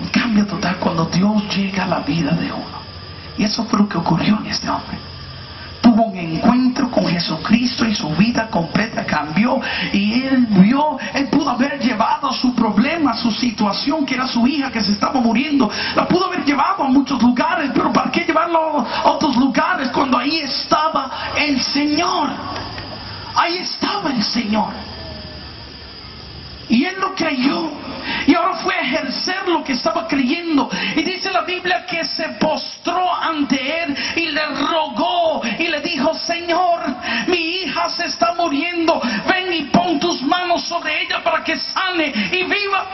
Un cambio total cuando Dios llega a la vida de uno. Y eso fue lo que ocurrió en este hombre. Tuvo un encuentro con Jesucristo y su vida completa cambió. Y él vio, él pudo haber llevado su problema, su situación, que era su hija que se estaba muriendo, la pudo haber llevado a muchos lugares, pero ¿para qué llevarlo a otros lugares cuando ahí estaba el Señor? Ahí estaba el Señor. Y él lo creyó. Y ahora fue a ejercer lo que estaba creyendo. Y dice la Biblia que se postró ante él y le rogó y le dijo, Señor, mi hija se está muriendo. Ven y pon tus manos sobre ella para que sane y viva.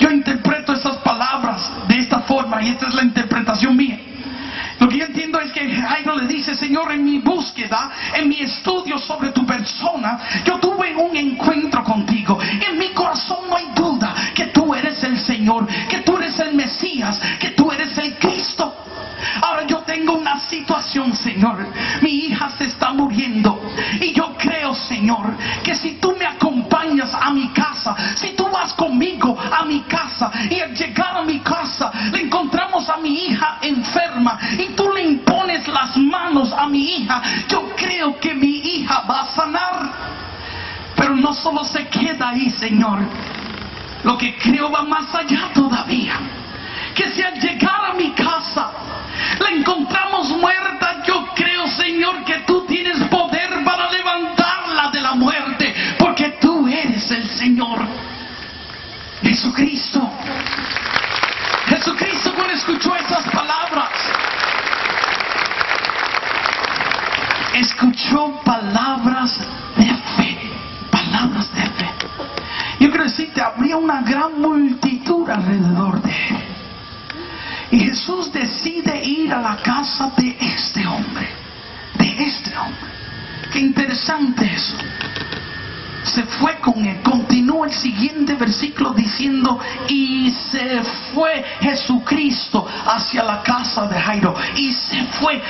Yo interpreto esas palabras de esta forma y esta es la interpretación mía. Lo que yo entiendo es que Jairo le dice, Señor, en mi búsqueda, en mi estudio sobre tu persona, yo tuve un encuentro contigo. En mi corazón no hay duda que tú eres el Señor, que tú eres el Mesías, que tú eres el Cristo. Ahora yo tengo una situación, Señor. Mi hija se está muriendo. Y yo creo, Señor, que si tú me acompañas a mi casa, si tú vas conmigo a mi casa y al llegar a mi casa le encontramos a mi hija enferma y tú le impones las manos a mi hija, yo creo que mi hija va a sanar. Pero no solo se queda ahí, Señor. Lo que creo va más allá todavía. Que si al llegar a mi casa la encontramos muerta, yo creo, Señor, que tú tienes poder para levantarla de la muerte, porque tú eres el Señor. Jesucristo. Jesucristo cuando escuchó esas palabras, escuchó palabras de fe, palabras de fe. Yo quiero decirte, habría una gran multitud alrededor de él. Y Jesús decide ir a la casa de este hombre, de este hombre. Qué interesante eso. Se fue con él. Continúa el siguiente versículo diciendo, y se fue Jesucristo hacia la casa de Jairo. Y se fue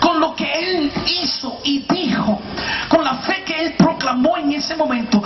con lo que él hizo y dijo, con la fe que él proclamó en ese momento,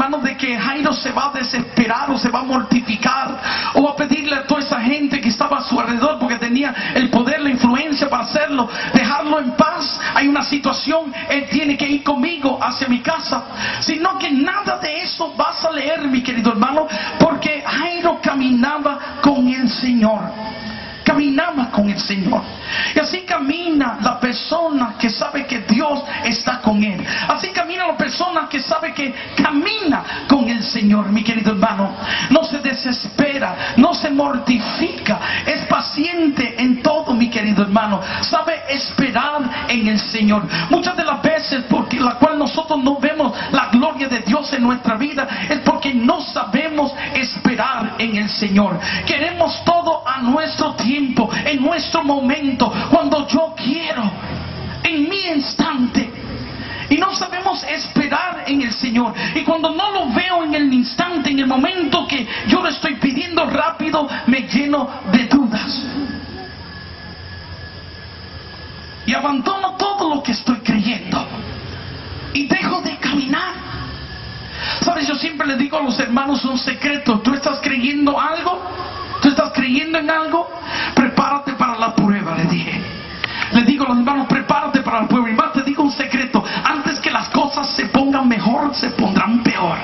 momento, mi querido hermano, de que Jairo se va a desesperar o se va a mortificar o va a pedirle a toda esa gente que estaba a su alrededor porque tenía el poder, la influencia para hacerlo, dejarlo en paz. Hay una situación, él tiene que ir conmigo hacia mi casa. Sino que nada de eso vas a leer, mi querido hermano, porque Jairo caminaba con el Señor caminaba con el Señor. Y así camina la persona que sabe que Dios está con él. Así camina la persona que sabe que camina con el Señor, mi querido hermano. No se desespera, no se mortifica, es paciente en todo, mi querido hermano. Sabe esperar en el Señor. Muchas de las veces porque la cual nosotros no vemos la gloria de Dios en nuestra vida es porque no sabemos esperar en el Señor. Queremos todo a nuestro tiempo, en nuestro momento, cuando yo quiero, en mi instante. Y no sabemos esperar en el Señor. Y cuando no lo veo en el instante, en el momento que yo lo estoy pidiendo rápido, me lleno de dudas. Y abandono todo lo que estoy creyendo. Y dejo de caminar. Sabes, yo siempre le digo a los hermanos un secreto. Tú estás creyendo algo, estás creyendo en algo, prepárate para la prueba, le dije. Le digo a los hermanos, prepárate para la prueba. Y más te digo un secreto, antes que las cosas se pongan mejor, se pondrán peor.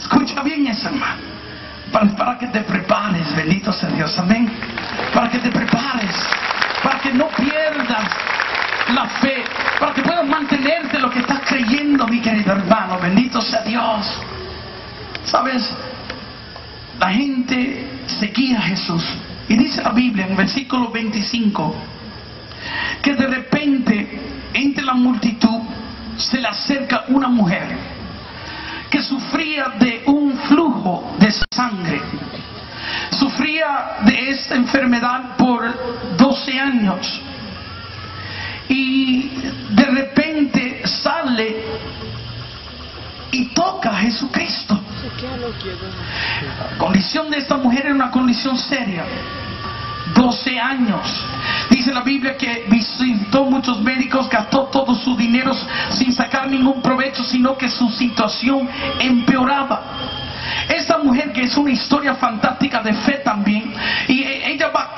Escucha bien eso, hermano. Para, para que te prepares, bendito sea Dios, amén. Para que te prepares, para que no pierdas la fe, para que puedas mantenerte lo que estás creyendo, mi querido hermano, bendito sea Dios. ¿Sabes? La gente seguía a Jesús. Y dice la Biblia en versículo 25 que de repente entre la multitud se le acerca una mujer que sufría de un flujo de sangre. Sufría de esta enfermedad por 12 años. Y de repente sale y toca a Jesucristo. La condición de esta mujer era una condición seria. 12 años. Dice la Biblia que visitó muchos médicos, gastó todo su dinero sin sacar ningún provecho, sino que su situación empeoraba. Esta mujer que es una historia fantástica de fe también, y ella va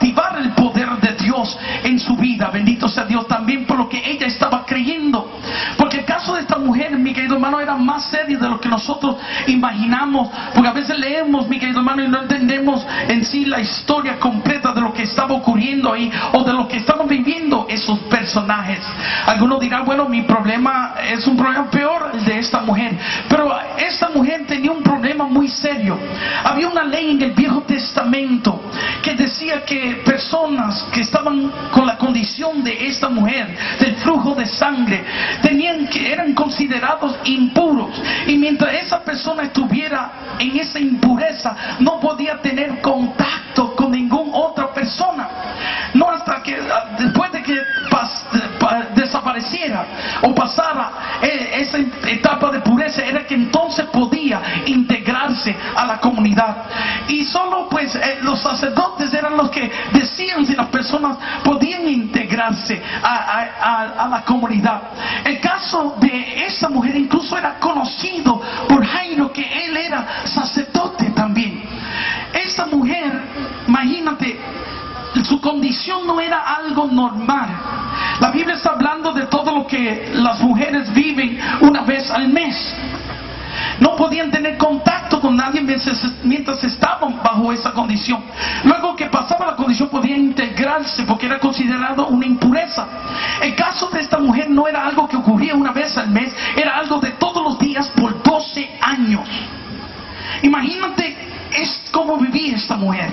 En su vida, bendito sea Dios también por lo que ella estaba creyendo. Porque el caso de esta mujer, mi querido hermano, era más serio de lo que nosotros imaginamos, porque a veces leemos, mi querido hermano, y no entendemos en sí la historia completa de lo que estaba ocurriendo ahí o de lo que estaban viviendo esos personajes. Algunos dirán, bueno, mi problema es un problema peor el de esta mujer, pero esta mujer tenía un problema muy serio. Había una ley en el Viejo Testamento que decía que personas que estaban con la condición de esta mujer, del flujo de sangre, tenían que eran considerados impuros y mientras esa persona estuviera en esa impureza no podía tener contacto con ninguna otra persona. No hasta que ah, después de que desapareciera o pasara eh, esa etapa de pureza era que entonces podía integrarse a la comunidad. Y solo pues eh, los sacerdotes eran los que decían si las personas podían integrarse a, a- la comunidad. El caso de esa mujer incluso era conocido por Jairo que él era sacerdote también. Esta mujer imagínate su condición no era algo normal. La Biblia está hablando de todo lo que las mujeres viven una vez al mes. No podían tener contacto con nadie mientras, estaban bajo esa condición. Luego que pasaba la condición podían integrarse porque era considerado una impureza. El caso de esta mujer no era algo que ocurría una vez al mes, era algo de todos los días por 12 años. Imagínate es cómo vivía esta mujer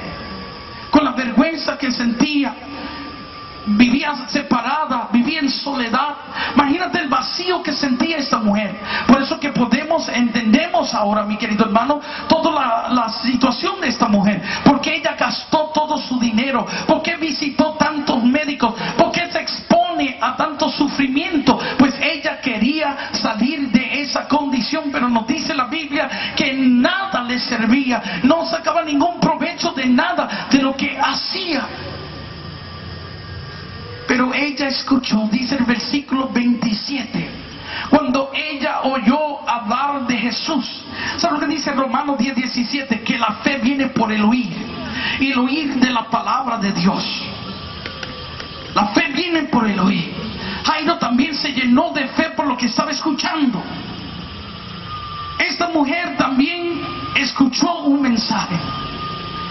con la vergüenza que sentía. Vivía separada, vivía en soledad. Imagínate el vacío que sentía esta mujer. Por eso que podemos, entendemos ahora, mi querido hermano, toda la, la situación de esta mujer. Porque ella gastó todo su dinero. Porque visitó tantos médicos. Porque se expone a tanto sufrimiento. Pues ella quería salir de esa condición. Pero nos dice la Biblia que nada le servía. No sacaba ningún provecho de nada de lo que hacía. Ella escuchó, dice el versículo 27, cuando ella oyó hablar de Jesús. ¿Sabe lo que dice Romanos 10, 17? Que la fe viene por el oír y el oír de la palabra de Dios. La fe viene por el oír. Jairo también se llenó de fe por lo que estaba escuchando. Esta mujer también escuchó un mensaje.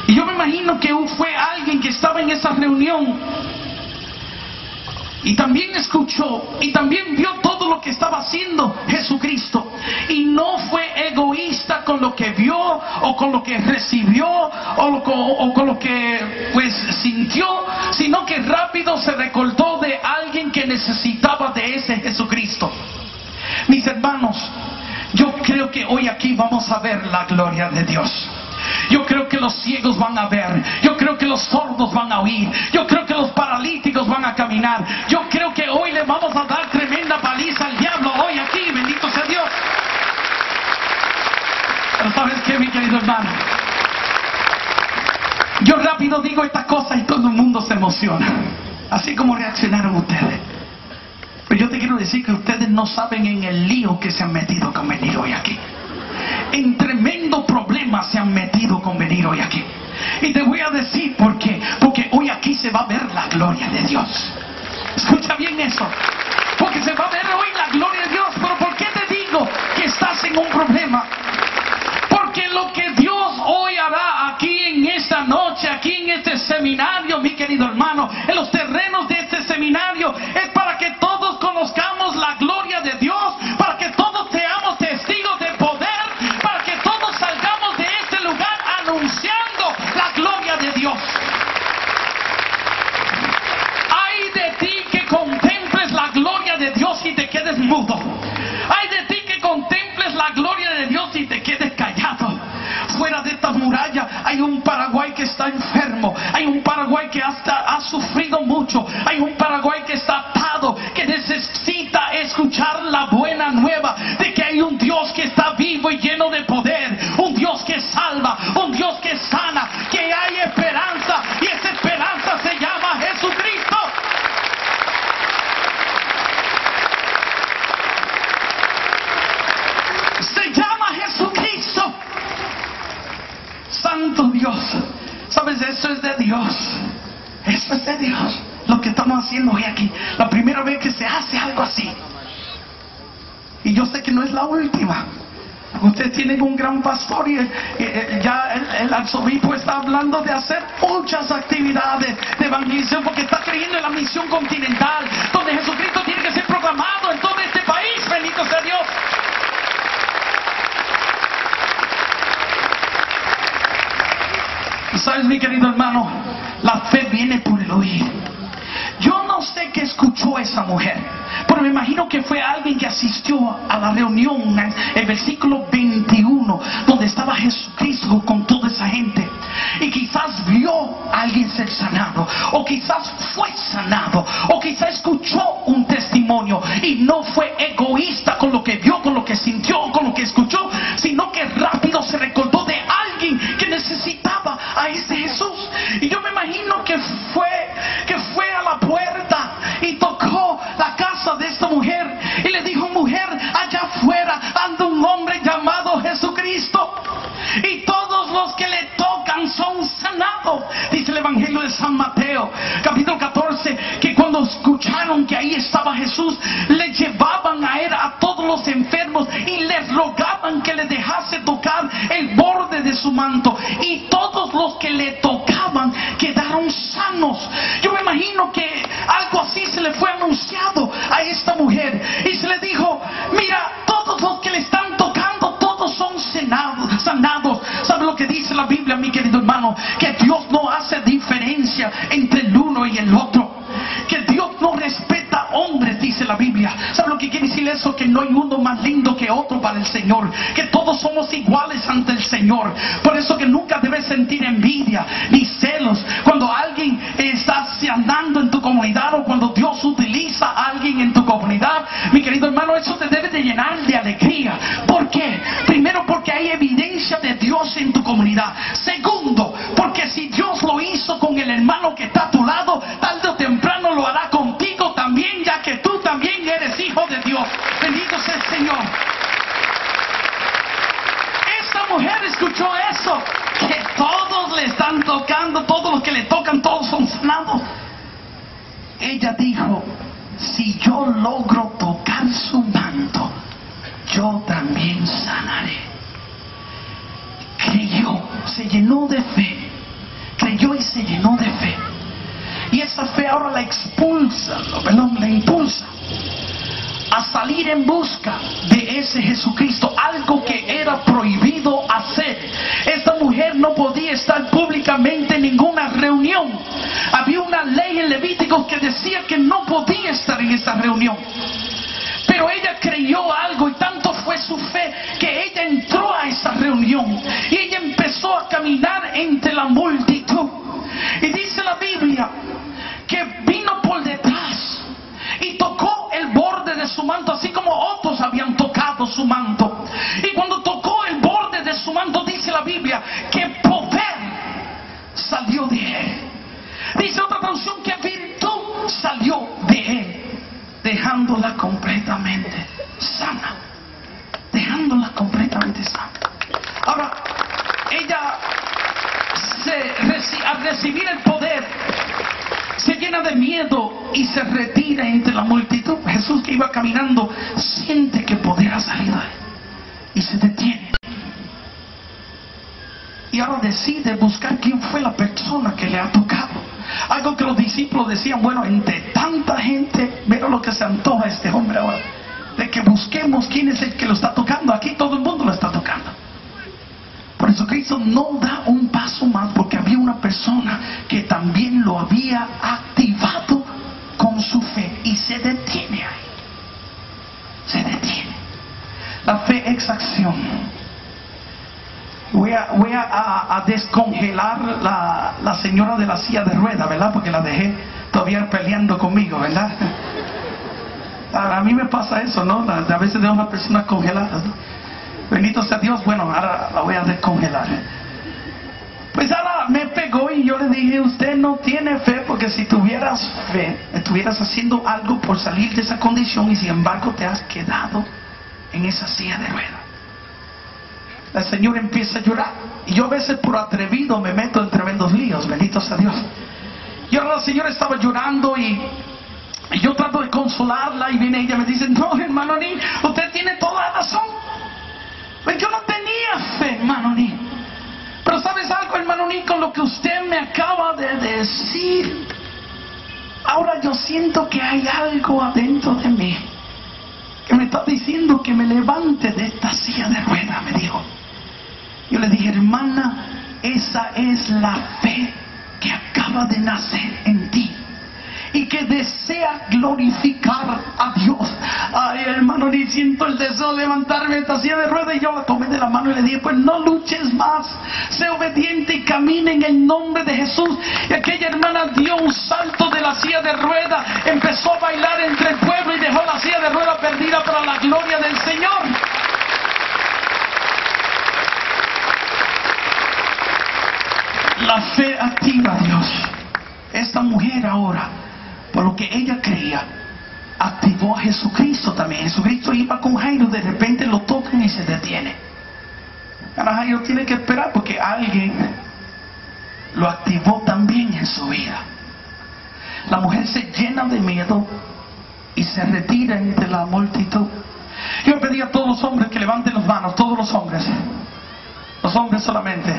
Y yo me imagino que fue alguien que estaba en esa reunión y también escuchó y también vio todo lo que estaba haciendo Jesucristo. Y no fue egoísta con lo que vio o con lo que recibió o, lo con lo que pues sintió sino que rápido se recordó de alguien que necesitaba de ese Jesucristo. Mis hermanos yo creo que hoy aquí vamos a ver la gloria de Dios yo creo que los ciegos van a ver. Yo creo que los sordos van a oír. Yo creo que los paralíticos van a caminar. Yo creo que hoy le vamos a dar tremenda paliza al diablo. Hoy aquí, bendito sea Dios. Pero sabes qué, mi querido hermano. Yo rápido digo estas cosas y todo el mundo se emociona. Así como reaccionaron ustedes. Pero yo te quiero decir que ustedes no saben en el lío que se han metido con venir hoy aquí en tremendo problema se han metido con venir hoy aquí. Y te voy a decir por qué. Porque hoy aquí se va a ver la gloria de Dios. Escucha bien eso. Porque se va a ver hoy la gloria de Dios. Pero ¿por qué te digo que estás en un problema? Porque lo que Dios hoy hará aquí en esta noche, aquí en este seminario, mi querido hermano, en los terrenos de este seminario, es para que todos que está enfermo, hay un Paraguay que hasta ha sufrido mucho, hay un Paraguay que está atado, que necesita escuchar la buena nueva de que hay un Dios que está vivo y lleno de poder. pastor y, eh, ya el, arzobispo está hablando de hacer muchas actividades de evangelización porque está creyendo en la misión continental donde Jesucristo tiene que ser proclamado en todo este país, bendito sea Dios. Sabes, mi querido hermano, la fe viene por el oír. Yo no sé qué escuchó esa mujer, pero me imagino que fue alguien que asistió a la reunión, en el versículo alegría. ¿Por qué? Primero porque hay evidencia de Dios en tu comunidad. Segundo, porque si Dios lo hizo con el hermano que está a tu lado, tarde o temprano lo hará contigo también, ya que tú también eres hijo de Dios. Bendito sea el Señor. Esa mujer escuchó eso, que todos le están tocando, todos los que le tocan, todos son sanados. Ella dijo, manto, así como otros habían tocado su manto. Y cuando tocó el borde de su manto, dice la Biblia, que poder salió de él. Dice otra traducción que virtud salió de él, dejándola completa. Decían, bueno, entre A, mí me pasa eso, ¿no? A veces veo a una persona congelada. Bendito sea Dios. Bueno, ahora la voy a descongelar. Pues ahora me pegó y yo le dije, usted no tiene fe porque si tuvieras fe, estuvieras haciendo algo por salir de esa condición y sin embargo te has quedado en esa silla de ruedas. La señora empieza a llorar y yo a veces por atrevido me meto en tremendos líos, bendito sea Dios. Y ahora la señora estaba llorando y, yo trato de consolarla y viene ella y me dice, no hermano ni, usted tiene toda la razón. Pues yo no tenía fe, hermano ni. Pero sabes algo, hermano ni, con lo que usted me acaba de decir. Ahora yo siento que hay algo adentro de mí que me está diciendo que me levante de esta silla de ruedas, me dijo. Yo le dije, hermana, esa es la fe que acaba de nacer en ti y que desea glorificar a Dios. Ay, hermano, ni siento el deseo de levantarme esta silla de ruedas y yo la tomé de la mano y le dije, pues no luches más, sé obediente y camine en el nombre de Jesús. Y aquella hermana dio un salto de la silla de ruedas, empezó a bailar entre el pueblo y dejó la silla de ruedas perdida para la gloria del Señor. La fe activa a Dios. Esta mujer ahora por lo que ella creía, activó a Jesucristo también. Jesucristo iba con Jairo, de repente lo tocan y se detiene. Ahora Jairo tiene que esperar porque alguien lo activó también en su vida. La mujer se llena de miedo y se retira entre la multitud. Yo pedí a todos los hombres que levanten las manos, todos los hombres, los hombres solamente.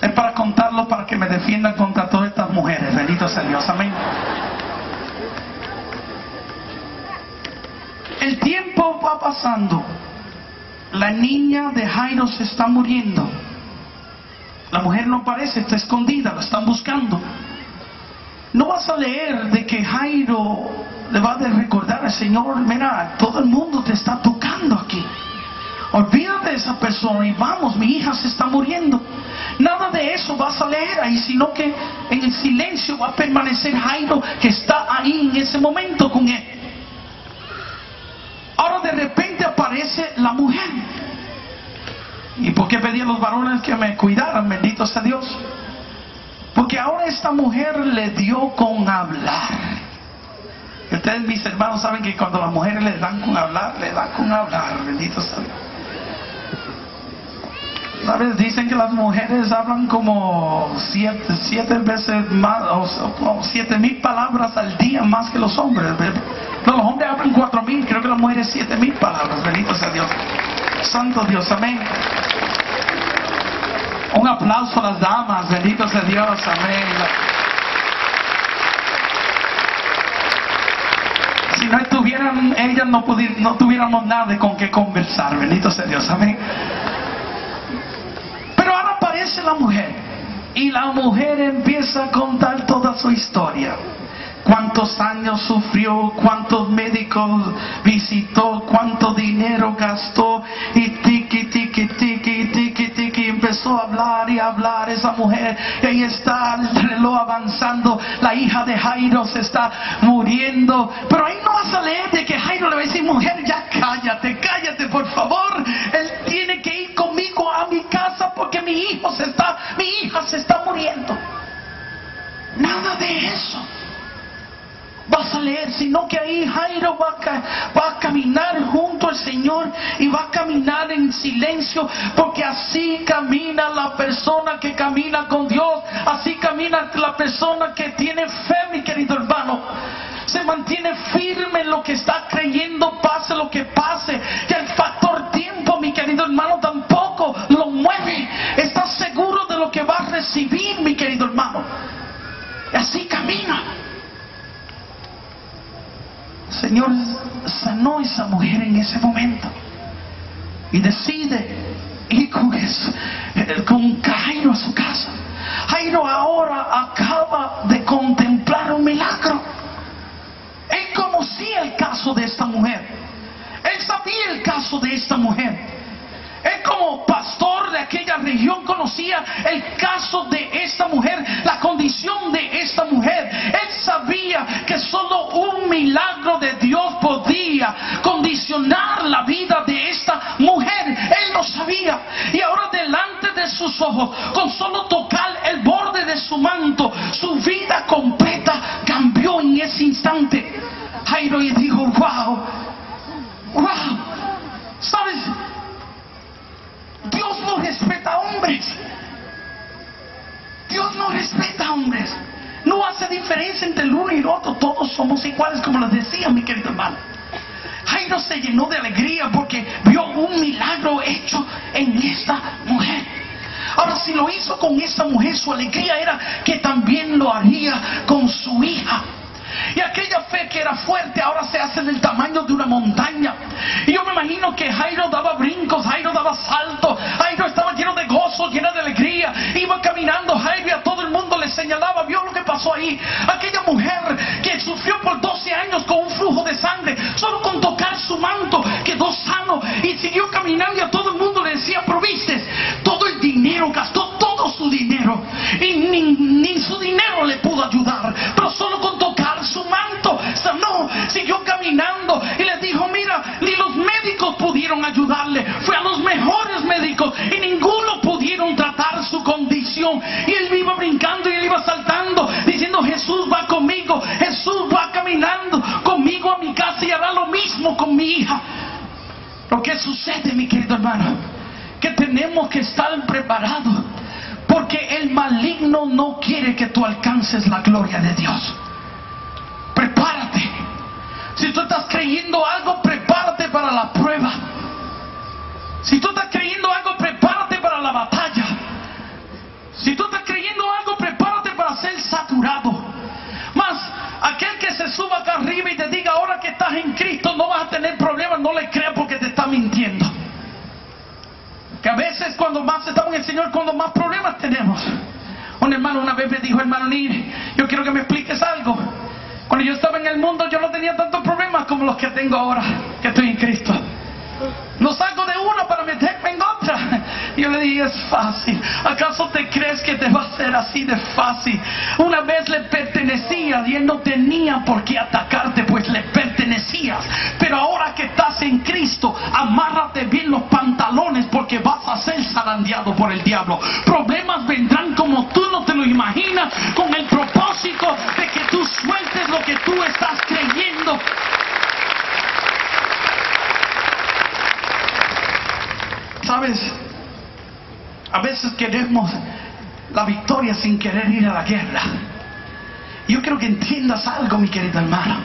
Es para contarlo para que me defiendan contra todas estas mujeres. Bendito sea Dios. Amén. El tiempo va pasando. La niña de Jairo se está muriendo. La mujer no aparece, está escondida, la están buscando. No vas a leer de que Jairo le va a recordar al Señor, mira, todo el mundo te está tocando aquí. Olvídate de esa persona y vamos, mi hija se está muriendo. Nada de eso vas a leer ahí, sino que en el silencio va a permanecer Jairo que está ahí en ese momento con él. De repente aparece la mujer. ¿Y por qué pedí a los varones que me cuidaran? Bendito sea Dios. Porque ahora esta mujer le dio con hablar. Ustedes, mis hermanos, saben que cuando las mujeres le dan con hablar, le dan con hablar. Bendito sea Dios. ¿Sabes? Dicen que las mujeres hablan como siete, siete veces más, o, siete mil palabras al día más que los hombres. No, los hombres hablan cuatro mil, creo que las mujeres siete mil palabras. Bendito sea Dios. Santo Dios, amén. Un aplauso a las damas, bendito sea Dios, amén. Si no estuvieran, ellas no, no tuviéramos nada con qué conversar, bendito sea Dios, amén la mujer y la mujer empieza a contar toda su historia. Cuántos años sufrió, cuántos médicos visitó, cuánto dinero gastó y tiki, tiki, tiki, tiki, tiki. Empezó a hablar y hablar esa mujer. Ahí está el reloj avanzando. La hija de Jairo se está muriendo. Pero ahí no vas a leer de que Jairo le va a decir, mujer, ya cállate, cállate, por favor. Él tiene que ir conmigo a mi casa porque mi hijo se está, mi hija se está muriendo. Nada de eso vas a leer, sino que ahí Jairo va a, caminar junto al Señor y va a caminar en silencio, porque así camina la persona que camina con Dios, así camina la persona que tiene fe, mi querido hermano. Se mantiene firme en lo que está creyendo, pase lo que pase, que el factor tiempo, mi querido lo mueve. Estás seguro de lo que vas a recibir, mi querido hermano. Y Así camina. El Señor sanó esa mujer en ese momento. Y decide ir con, eso, con Cairo a su casa. Jairo ahora acaba de contemplar un milagro. Él conocía el caso de esta mujer. Él sabía el caso de esta mujer. Él como pastor de aquella región conocía el caso de esta mujer, la condición de esta mujer. Él sabía que solo un milagro de Dios podía condicionar la vida de esta mujer. Él lo sabía. Y ahora delante de sus ojos, con solo tocar el borde de su manto, su vida hombres. Dios no respeta hombres. No hace diferencia entre el uno y el otro. Todos somos iguales, como les decía mi querido hermano. Jairo se llenó de alegría porque vio un milagro hecho en esta mujer. Ahora, si lo hizo con esta mujer, su alegría era que también lo haría con su hija. Y aquella fe que era fuerte ahora se hace del tamaño de una montaña. Y yo me imagino que Jairo daba brincos, Jairo daba saltos, Jairo estaba lleno de gozo, lleno de alegría. Iba caminando Jairo y a todo el mundo le señalaba, vio lo que pasó ahí. Aquella mujer que sufrió por 12 años con un flujo de sangre, solo con tocar su manto quedó sano y siguió caminando y él iba brincando Es fácil. ¿Acaso te crees que te va a ser así de fácil? Una vez le pertenecías y él no tenía por qué atacarte, pues le pertenecías. Pero ahora que estás en Cristo, amárrate bien los pantalones porque vas a ser zarandeado por el diablo. Problemas vendrán como tú no te lo imaginas, con el propósito de que tú sueltes lo que tú estás creyendo. Sabes, a veces queremos la victoria sin querer ir a la guerra. Yo quiero que entiendas algo, mi querido hermano.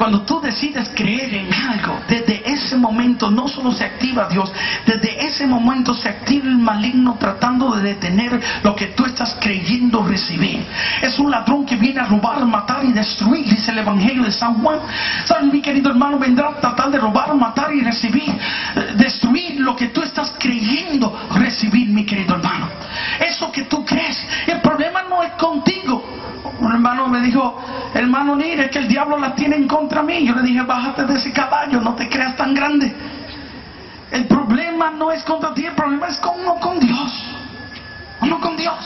Cuando tú decides creer en algo, desde ese momento no solo se activa Dios, desde ese momento se activa el maligno tratando de detener lo que tú estás creyendo recibir. Es un ladrón que viene a robar, matar y destruir, dice el Evangelio de San Juan. ¿Sabes, mi querido hermano? Vendrá a tratar de robar, matar y recibir, eh, destruir lo que tú estás creyendo recibir, mi querido hermano. Eso que tú crees. El problema no es contigo. Un hermano me dijo, hermano Nir, es que el diablo la tiene en contra mí. Yo le dije, bájate de ese caballo, no te creas tan grande. El problema no es contra ti, el problema es con uno con Dios. Uno con Dios.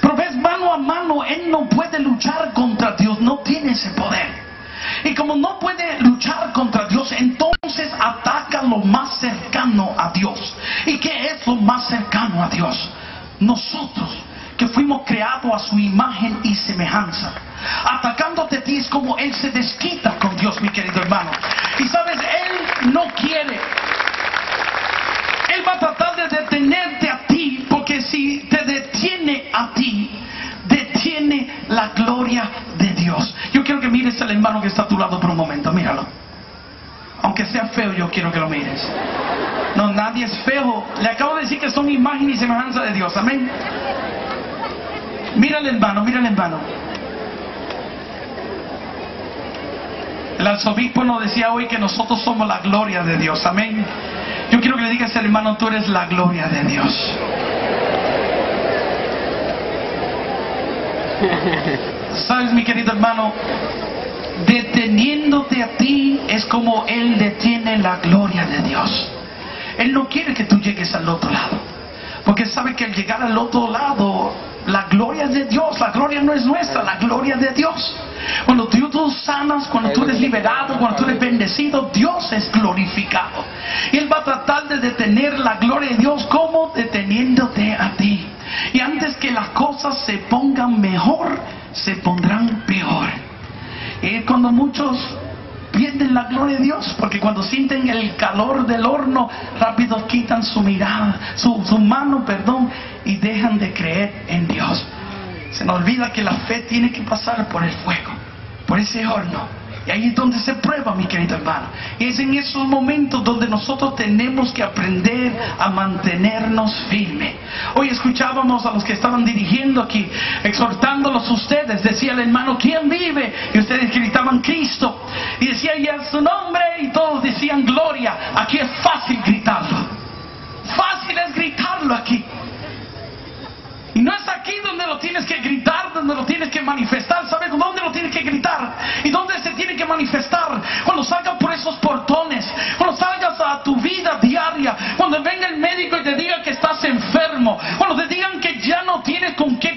Pero ves, mano a mano, Él no puede luchar contra Dios, no tiene ese poder. Y como no puede luchar contra Dios, entonces ataca lo más cercano a Dios. ¿Y qué es lo más cercano a Dios? Nosotros que fuimos creados a su imagen y semejanza. Atacándote a ti es como Él se desquita con Dios, mi querido hermano. Y sabes, Él no quiere. Él va a tratar de detenerte a ti, porque si te detiene a ti, detiene la gloria de Dios. Yo quiero que mires al hermano que está a tu lado por un momento, míralo. Aunque sea feo, yo quiero que lo mires. No, nadie es feo. Le acabo de decir que son imagen y semejanza de Dios. Amén. Mírale hermano, mírale hermano. arzobispo nos decía hoy que nosotros somos la gloria de Dios. Amén. Yo quiero que le digas, hermano, tú eres la gloria de Dios. Sabes, mi querido hermano, deteniéndote a ti es como Él detiene la gloria de Dios. Él no quiere que tú llegues al otro lado. Porque sabe que al llegar al otro lado, la gloria es de Dios, la gloria no es nuestra, la gloria de Dios. Cuando tú, tú sanas, cuando tú eres liberado, cuando tú eres bendecido, Dios es glorificado. Él va a tratar de detener la gloria de Dios como deteniéndote a ti. Y antes que las cosas se pongan mejor, se pondrán peor. Y cuando muchos pierden la gloria de Dios, porque cuando sienten el calor del horno, rápido quitan su mirada, su, su mano, perdón, y dejan de creer en Dios. Se nos olvida que la fe tiene que pasar por el fuego, por ese horno. Y ahí es donde se prueba, mi querido hermano. Y es en esos momentos donde nosotros tenemos que aprender a mantenernos firmes. Hoy escuchábamos a los que estaban dirigiendo aquí, exhortándolos ustedes. Decía el hermano, ¿quién vive? Y ustedes gritaban Cristo. Y decía ya su nombre y todos decían gloria. Aquí es fácil gritarlo. Fácil es gritarlo aquí. Y no es aquí donde lo tienes que gritar, donde lo tienes que manifestar. ¿Sabes dónde lo tienes que gritar? ¿Y dónde se tiene que manifestar? Cuando salgas por esos portones, cuando salgas a tu vida diaria, cuando venga el médico y te diga que estás enfermo, cuando te digan que ya no tienes con qué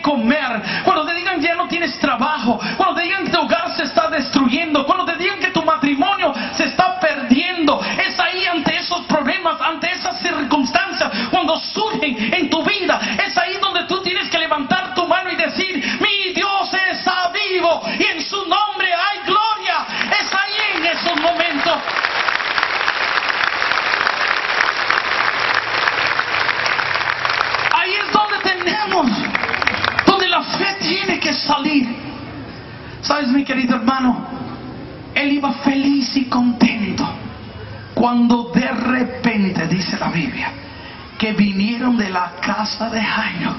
casa de Jairo.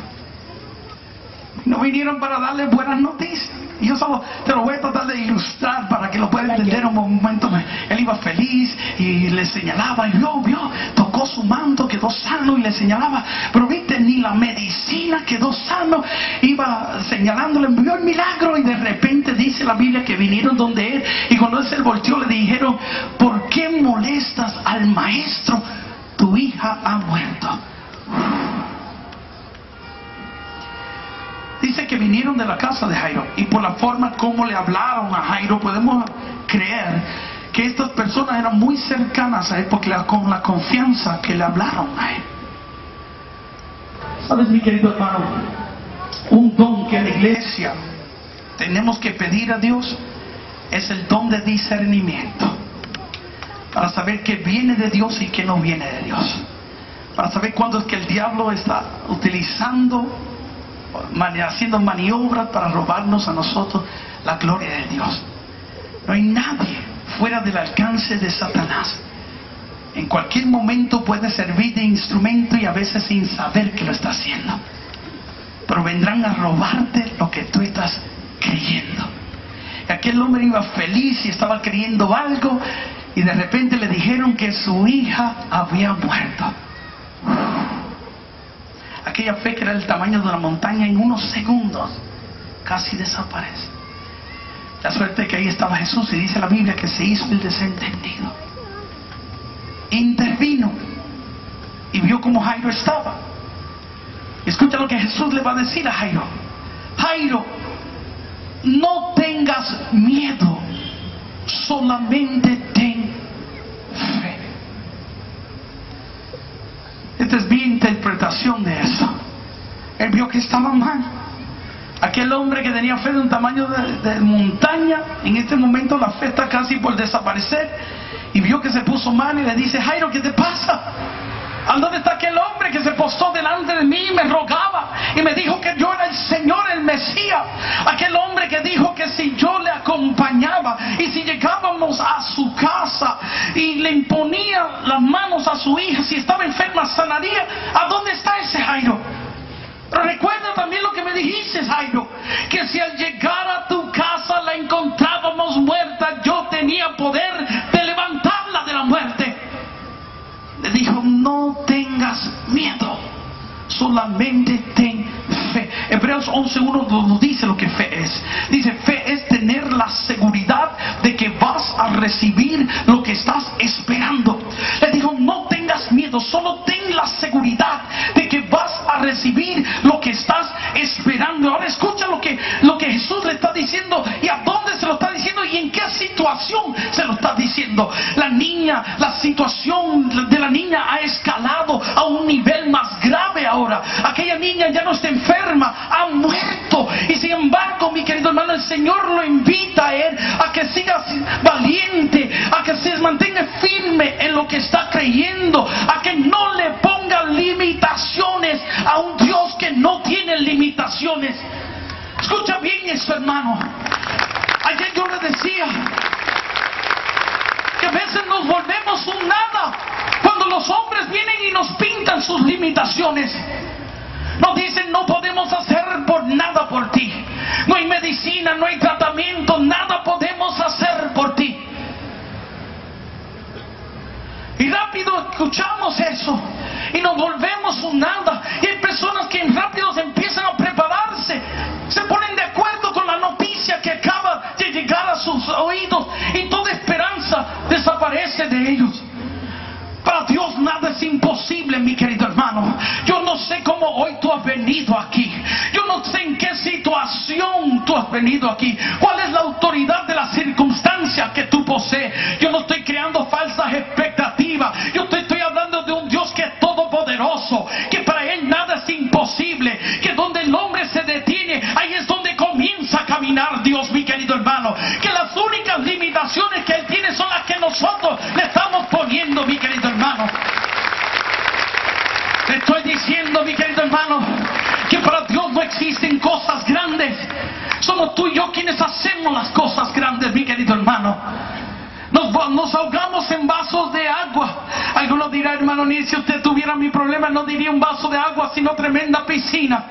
No vinieron para darle buenas noticias. Yo solo te lo voy a tratar de ilustrar para que lo puedas entender un momento. Él iba feliz y le señalaba, y vio, vio, tocó su manto, quedó sano y le señalaba. Pero viste, ni la medicina quedó sano. Iba señalándole, vio el milagro y de repente dice la Biblia que vinieron donde él. Y cuando él se volteó le dijeron, ¿por qué molestas al maestro? Tu hija ha muerto. Dice que vinieron de la casa de Jairo y por la forma como le hablaron a Jairo podemos creer que estas personas eran muy cercanas a él porque la- con la confianza que le hablaron a él. ¿Sabes, mi querido hermano? Un don que la iglesia tenemos que pedir a Dios es el don de discernimiento para saber qué viene de Dios y qué no viene de Dios. Para saber cuándo es que el diablo está utilizando haciendo maniobras para robarnos a nosotros la gloria de Dios. No hay nadie fuera del alcance de Satanás. En cualquier momento puede servir de instrumento y a veces sin saber que lo está haciendo. Pero vendrán a robarte lo que tú estás creyendo. Y aquel hombre iba feliz y estaba creyendo algo y de repente le dijeron que su hija había muerto. Aquella fe que era el tamaño de una montaña en unos segundos casi desaparece. La suerte que ahí estaba Jesús y dice la Biblia que se hizo el desentendido. Intervino y vio cómo Jairo estaba. Escucha lo que Jesús le va a decir a Jairo. Jairo, no tengas miedo, solamente ten fe. Esta es mi interpretación de eso. Él vio que estaba mal. Aquel hombre que tenía fe de un tamaño de, de montaña, en este momento la fe está casi por desaparecer. Y vio que se puso mal y le dice, Jairo, ¿qué te pasa? ¿A dónde está aquel hombre que se postó delante de mí y me rogaba y me dijo que yo era el Señor, el Mesías? Aquel hombre que dijo que si yo le acompañaba y si llegábamos a su casa y le imponía las manos a su hija, si estaba enferma, sanaría. ¿A dónde está ese Jairo? Recuerda también lo que me dijiste, Jairo, que si al llegar a tu casa la encontrábamos muerta, yo tenía poder le dijo, no tengas miedo, solamente ten fe. Hebreos 11.1 nos dice lo que fe es. Dice, fe es tener la seguridad de que vas a recibir lo que estás esperando. Le dijo, no tengas miedo, solo ten la seguridad de que vas a recibir lo que estás esperando. Ahora escucha lo que, lo que Jesús le está diciendo y a y en qué situación se lo está diciendo. La niña, la situación de la niña ha escalado a un nivel más grave ahora. Aquella niña ya no está enferma, ha muerto. Y sin embargo, mi querido hermano, el Señor lo invita a él a que siga valiente, a que se mantenga firme en lo que está creyendo, a que no le ponga limitaciones a un Dios que no tiene limitaciones. Escucha bien eso, hermano. Ayer yo le decía que a veces nos volvemos un nada cuando los hombres vienen y nos pintan sus limitaciones. Nos dicen no podemos hacer por nada por ti. No hay medicina, no hay tratamiento, nada podemos hacer por ti. Y rápido escuchamos eso y nos volvemos un nada. Y hay personas que rápido se empiezan a sus oídos y toda esperanza desaparece de ellos. Para Dios nada es imposible, mi querido hermano. Yo no sé cómo hoy tú has venido aquí. Yo no sé en qué situación tú has venido aquí. ¿Cuál es la autoridad de la circunstancia que tú posees? Yo no estoy creando falsas expectativas. Yo te estoy hablando de un Dios que es todopoderoso. Que para Él nada es imposible. Que donde el hombre se detiene, ahí es donde a caminar Dios, mi querido hermano. Que las únicas limitaciones que Él tiene son las que nosotros le estamos poniendo, mi querido hermano. Te estoy diciendo, mi querido hermano, que para Dios no existen cosas grandes. Somos tú y yo quienes hacemos las cosas grandes, mi querido hermano. Nos, nos ahogamos en vasos de agua. Algunos dirán, hermano, ni si usted tuviera mi problema, no diría un vaso de agua, sino tremenda piscina.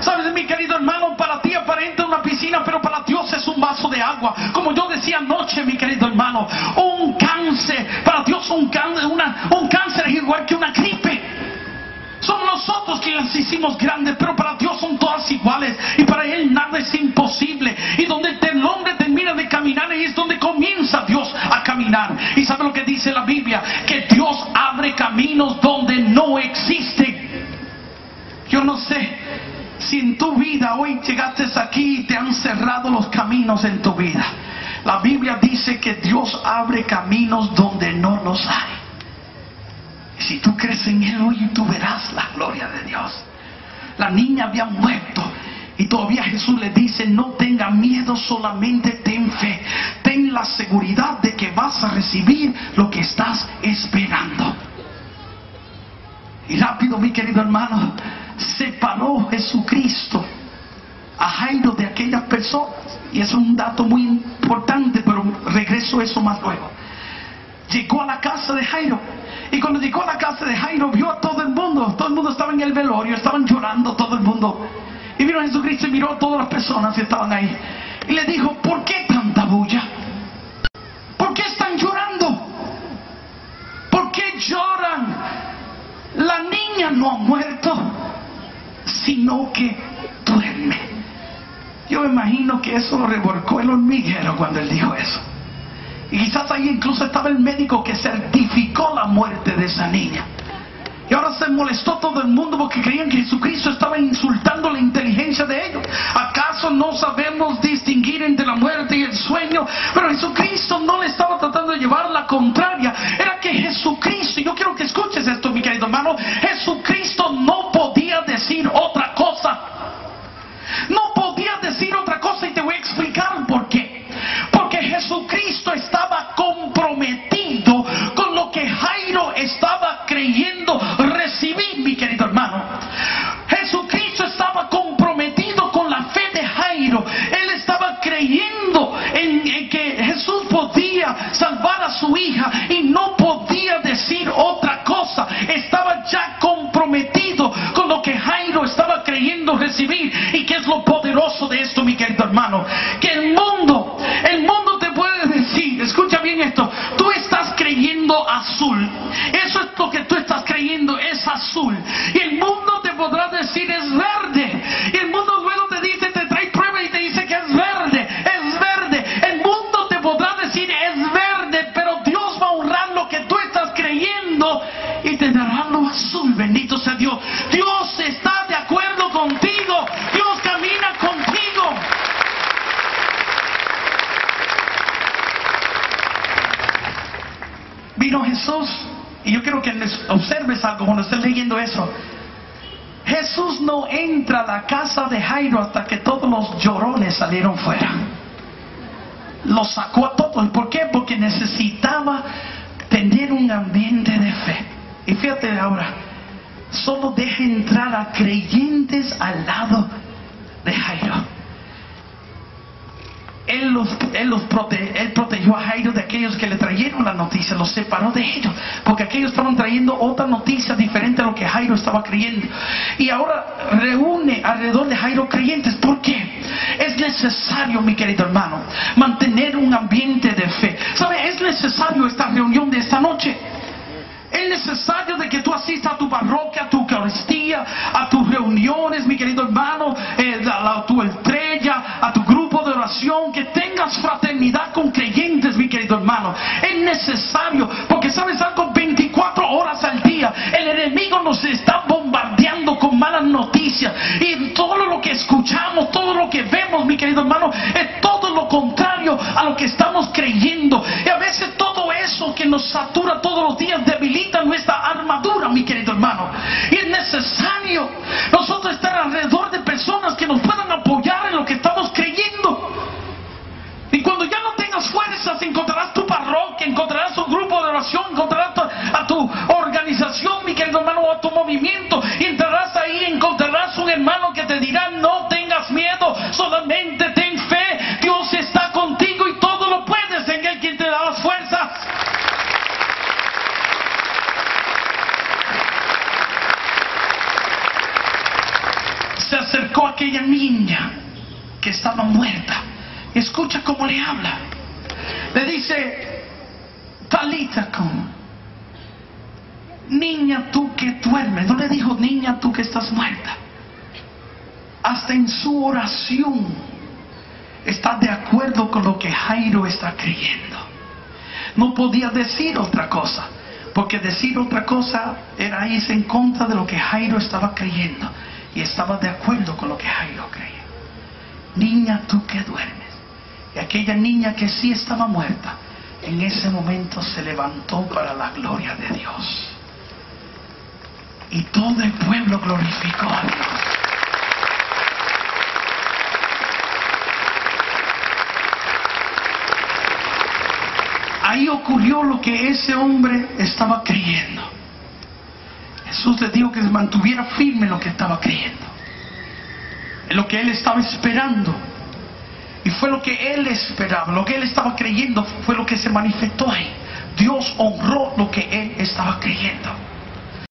Sabes, mi querido hermano, para ti aparenta una piscina, pero para Dios es un vaso de agua. Como yo decía anoche, mi querido hermano, un cáncer, para Dios un, cáncer, una, un cáncer es igual que una gripe. Somos nosotros quienes las hicimos grandes, pero para Dios son todas iguales y para Él nada es imposible. Y donde el hombre termina de caminar, es donde comienza Dios a caminar. Y sabe lo que dice la Biblia, que Dios abre caminos donde no existen. Yo no sé si en tu vida hoy llegaste aquí y te han cerrado los caminos en tu vida. La Biblia dice que Dios abre caminos donde no los hay. Y si tú crees en Él hoy, tú verás la gloria de Dios. La niña había muerto. Y todavía Jesús le dice, no tenga miedo, solamente ten fe. Ten la seguridad de que vas a recibir lo que estás esperando. Y rápido, mi querido hermano, separó Jesucristo a Jairo de aquellas personas. Y eso es un dato muy importante, pero regreso a eso más luego. Llegó a la casa de Jairo. Y cuando llegó a la casa de Jairo, vio a todo el mundo. Todo el mundo estaba en el velorio, estaban llorando todo el mundo. Y vino a Jesucristo y miró a todas las personas que estaban ahí. Y le dijo, ¿por qué tanta bulla? ¿Por qué están llorando? ¿Por qué lloran? La niña no ha muerto, sino que duerme. Yo me imagino que eso lo revolcó el hormiguero cuando él dijo eso. Y quizás ahí incluso estaba el médico que certificó la muerte de esa niña. Y ahora se molestó todo el mundo porque creían que Jesucristo estaba insultando la inteligencia de ellos. ¿Acaso no sabemos distinguir entre la muerte y el sueño? Pero Jesucristo no le estaba tratando de llevar la contraria. Era que Jesucristo, y yo quiero que escuches esto, mi querido hermano, Jesucristo no podía decir otra cosa. No podía decir otra a su hija y no podía decir otra cosa. Estaba ya comprometido con lo que Jairo estaba creyendo recibir. ¿Y qué es lo poderoso de esto, mi querido hermano? Que el mundo, el mundo te puede decir, escucha bien esto, tú estás creyendo azul. Eso es lo que tú estás creyendo, es azul. Y el mundo te podrá decir es. Y el mundo luego te dice, te trae prueba y te dice que es verde, es verde. El mundo te podrá decir es verde, pero Dios va a honrar lo que tú estás creyendo y te dará lo azul. Bendito sea Dios. Dios está de acuerdo contigo. Dios camina contigo. Vino Jesús y yo quiero que observes algo cuando estés leyendo eso. Jesús no entra a la de Jairo hasta que todos los llorones salieron fuera. Los sacó a todos. ¿Por qué? Porque necesitaba tener un ambiente de fe. Y fíjate ahora, solo deja entrar a creyentes al lado de Jairo. Él, los, él, los él protegió a Jairo de aquellos que le trajeron la noticia, los separó de ellos, porque aquellos estaban trayendo otra noticia diferente a lo que Jairo estaba creyendo. Y ahora reúne alrededor de Jairo creyentes. ¿Por qué? Es necesario, mi querido hermano, mantener un ambiente de fe. ¿Sabe? Es necesario esta reunión de esta noche. Es necesario de que tú asistas a tu parroquia, a tu Eucaristía, a tus reuniones, mi querido hermano, eh, a, tu estrella, a tu que tengas fraternidad con creyentes, mi querido hermano. Es necesario, porque sabes algo, 24 horas al día, el enemigo nos está bombardeando con malas noticias. Y todo lo que escuchamos, todo lo que vemos, mi querido hermano, es todo lo contrario a lo que estamos creyendo. Y a veces todo eso que nos satura todos los días debilita nuestra armadura, mi querido hermano. Y es necesario nosotros estar alrededor de personas que nos puedan apoyar en lo que estamos creyendo. Fuerzas, encontrarás tu parroquia, encontrarás un grupo de oración, encontrarás a tu organización, mi querido hermano, o a tu movimiento. Entrarás ahí, encontrarás un hermano que te dirá, no tengas miedo, solamente ten fe, Dios está contigo y todo lo puedes en Él quien te da las fuerzas. se acercó aquella niña que estaba muerta. Escucha cómo le habla. Le dice, Talita como, niña tú que duermes. No le dijo, niña tú que estás muerta. Hasta en su oración está de acuerdo con lo que Jairo está creyendo. No podía decir otra cosa, porque decir otra cosa era irse en contra de lo que Jairo estaba creyendo y estaba de acuerdo con lo que Jairo creía. Niña, tú que duermes. Y aquella niña que sí estaba muerta, en ese momento se levantó para la gloria de Dios. Y todo el pueblo glorificó a Dios. Ahí ocurrió lo que ese hombre estaba creyendo. Jesús le dijo que se mantuviera firme en lo que estaba creyendo, en lo que él estaba esperando. Y fue lo que él esperaba, lo que él estaba creyendo fue lo que se manifestó ahí. Dios honró lo que él estaba creyendo.